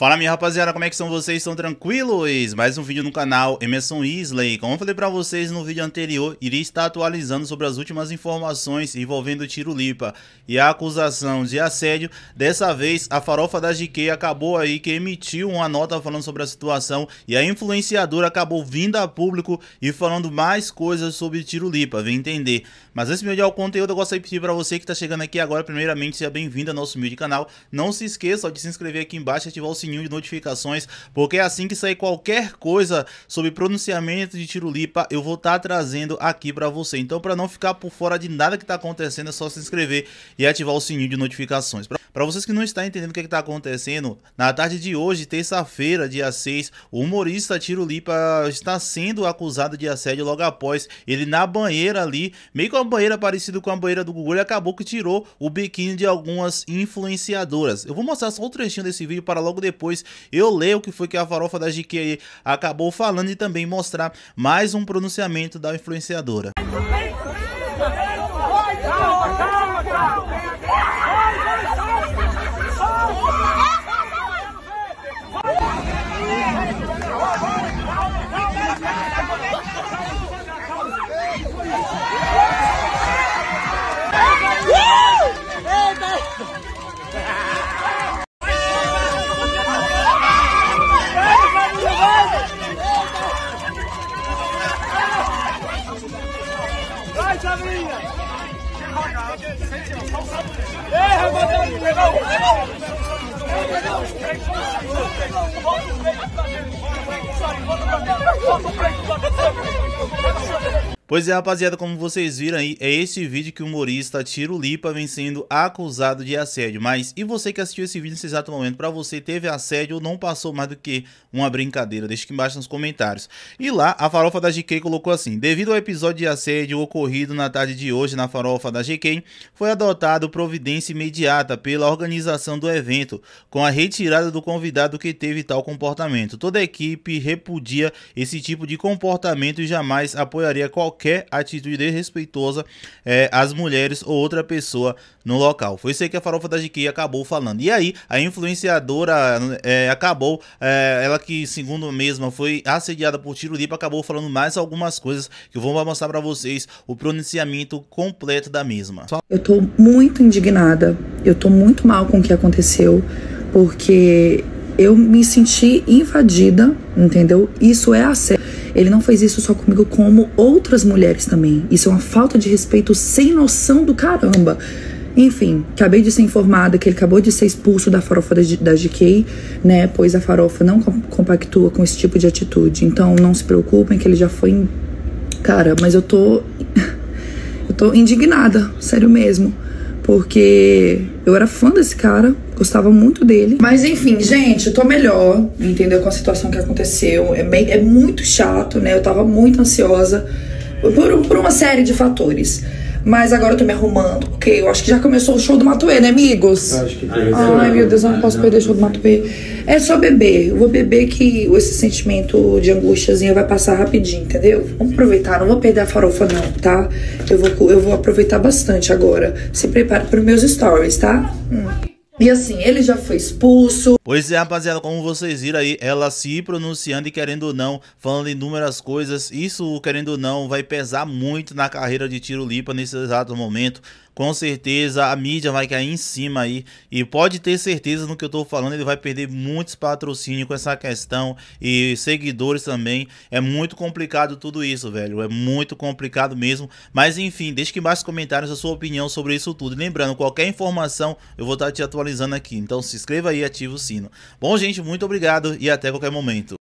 Fala minha rapaziada, como é que são vocês? Estão tranquilos? Mais um vídeo no canal Emerson Isley. Como eu falei pra vocês no vídeo anterior, iria estar atualizando sobre as últimas informações envolvendo o Tiro Lipa e a acusação de assédio. Dessa vez, a farofa da GK acabou aí que emitiu uma nota falando sobre a situação e a influenciadora acabou vindo a público e falando mais coisas sobre Tiro Lipa, vem entender. Mas antes de mediar o conteúdo, eu gostaria de pedir pra você que tá chegando aqui agora, primeiramente, seja bem-vindo ao nosso humilde canal. Não se esqueça de se inscrever aqui embaixo e ativar o sininho sininho de notificações, porque assim que sair qualquer coisa sobre pronunciamento de Tirulipa, eu vou estar tá trazendo aqui para você. Então, para não ficar por fora de nada que está acontecendo, é só se inscrever e ativar o sininho de notificações. Para vocês que não estão entendendo o que está acontecendo, na tarde de hoje, terça-feira, dia 6, o humorista Tirulipa está sendo acusado de assédio logo após ele na banheira ali, meio com uma banheira parecida com a banheira do Google, ele acabou que tirou o biquíni de algumas influenciadoras. Eu vou mostrar só um trechinho desse vídeo para logo depois depois eu ler o que foi que a farofa da GQ acabou falando e também mostrar mais um pronunciamento da influenciadora. Ei, rapaziada, pegou, pegou! Pois é, rapaziada, como vocês viram aí, é esse vídeo que o humorista Tiro Lipa vem sendo acusado de assédio. Mas e você que assistiu esse vídeo nesse exato momento, para você teve assédio ou não passou mais do que uma brincadeira? Deixa aqui embaixo nos comentários. E lá, a farofa da GK colocou assim, devido ao episódio de assédio ocorrido na tarde de hoje na farofa da GK, foi adotado providência imediata pela organização do evento, com a retirada do convidado que teve tal comportamento. Toda a equipe repudia esse tipo de comportamento e jamais apoiaria qualquer qualquer atitude desrespeitosa é, às mulheres ou outra pessoa no local. Foi isso aí que a farofa da GQ acabou falando. E aí, a influenciadora é, acabou, é, ela que, segundo mesma, foi assediada por Tiro Lipa, acabou falando mais algumas coisas que eu vou mostrar para vocês o pronunciamento completo da mesma. Eu tô muito indignada, eu tô muito mal com o que aconteceu, porque eu me senti invadida, entendeu? Isso é assédio. Ele não fez isso só comigo, como outras mulheres também. Isso é uma falta de respeito sem noção do caramba. Enfim, acabei de ser informada que ele acabou de ser expulso da farofa da, GK, né? Pois a farofa não compactua com esse tipo de atitude. Então não se preocupem que ele já foi. Cara, mas eu tô. eu tô indignada, sério mesmo. Porque eu era fã desse cara, gostava muito dele. Mas enfim, gente, eu tô melhor, entendeu? Com a situação que aconteceu. É, bem, é muito chato, né? Eu tava muito ansiosa por, por uma série de fatores. Mas agora eu tô me arrumando, porque eu acho que já começou o show do Matuê, né, amigos? Eu acho que Ai, meu Deus, eu não posso perder o show do Matuê. É só beber. Eu vou beber que esse sentimento de angustiazinha vai passar rapidinho, entendeu? Vamos aproveitar, não vou perder a farofa, não, tá? Eu vou, eu vou aproveitar bastante agora. Se prepare para os meus stories, tá? Hum. E assim, ele já foi expulso. Pois é, rapaziada, como vocês viram aí, ela se pronunciando e querendo ou não, falando inúmeras coisas. Isso, querendo ou não, vai pesar muito na carreira de Tiro Lipa nesse exato momento com certeza a mídia vai cair em cima aí. E pode ter certeza no que eu tô falando, ele vai perder muitos patrocínios com essa questão e seguidores também. É muito complicado tudo isso, velho. É muito complicado mesmo. Mas enfim, deixe aqui embaixo nos comentários a sua opinião sobre isso tudo. E lembrando, qualquer informação eu vou estar te aqui. Então se inscreva aí e ative o sino. Bom, gente, muito obrigado e até qualquer momento.